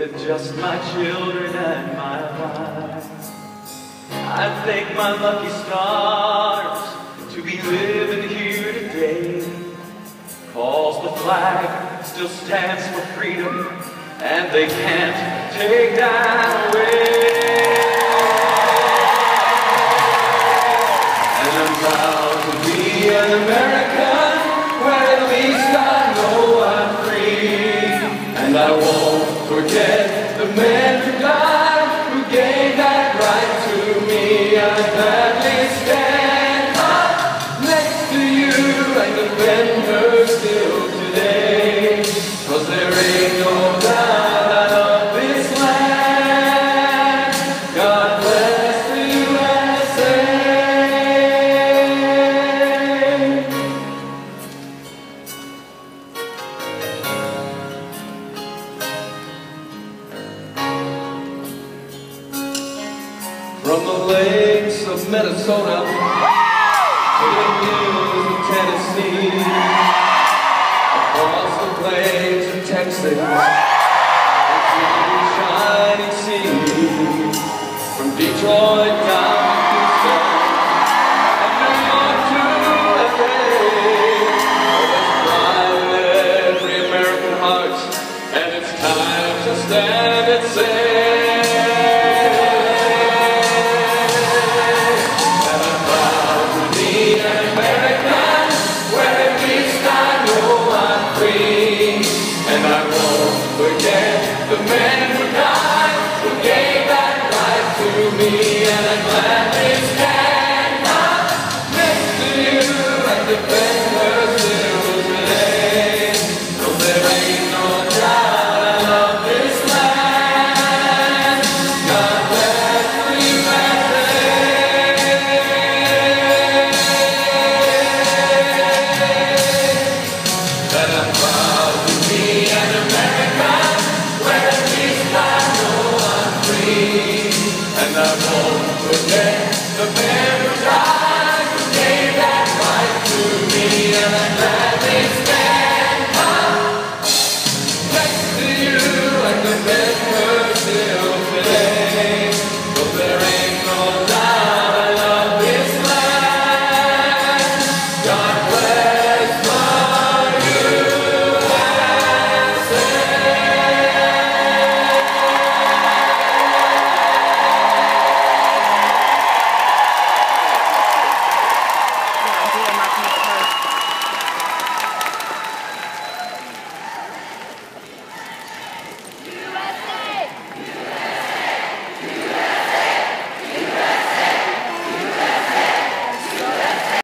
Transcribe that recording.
With just my children and my wife. I thank my lucky stars To be living here today. Cause the flag still stands for freedom And they can't take that away. And I'm proud to be an American Where at least I know I'm free. And I won't forget the men who died Who gave that From the lakes of Minnesota to the hills of Tennessee, across the plains of Texas, the shining sea, from Detroit forget the men who died, who gave that life to me. And I'm the